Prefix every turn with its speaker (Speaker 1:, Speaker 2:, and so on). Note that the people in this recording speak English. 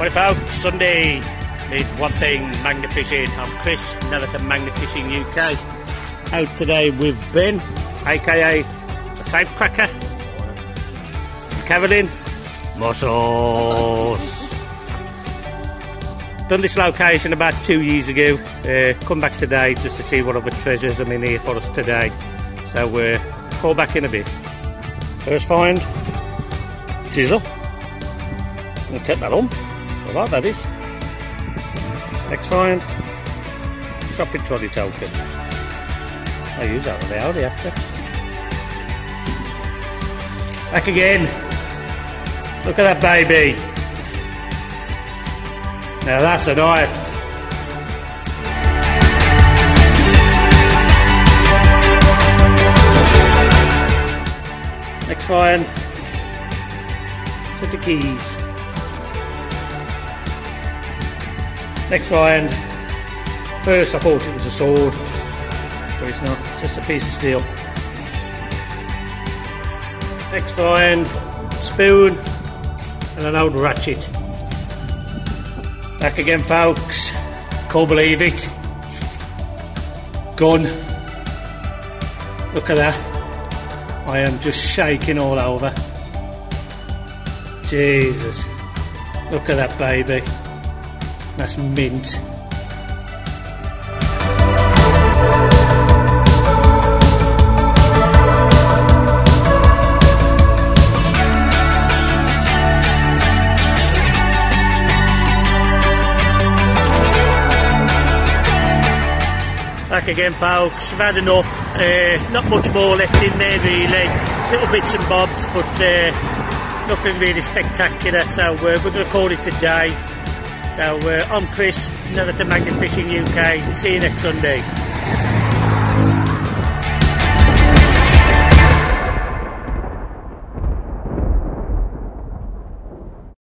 Speaker 1: Morning out Sunday needs one thing, magnet fishing. I'm Chris, Netherton Magnet Fishing UK. Out today with Ben, aka the Safecracker. Kevin, Muscles. Done this location about two years ago. Uh, come back today just to see what other treasures are in here for us today. So we'll uh, call back in a bit. First find, chisel. I'm take that on. I like that is. Next find, shopping trolley token. I use that on the Aldi after. Back again. Look at that baby. Now that's a knife. Next find, set of keys. Next find, first I thought it was a sword, but it's not, it's just a piece of steel. Next find, spoon and an old ratchet. Back again folks, can't believe it. Gun. Look at that. I am just shaking all over. Jesus. Look at that baby. That's mint. Back again folks, I've had enough, uh, not much more left in there really, little bits and bobs but uh, nothing really spectacular so uh, we're going to call it a day. So uh, I'm Chris, Netherton Magnet Fishing UK, see you next Sunday.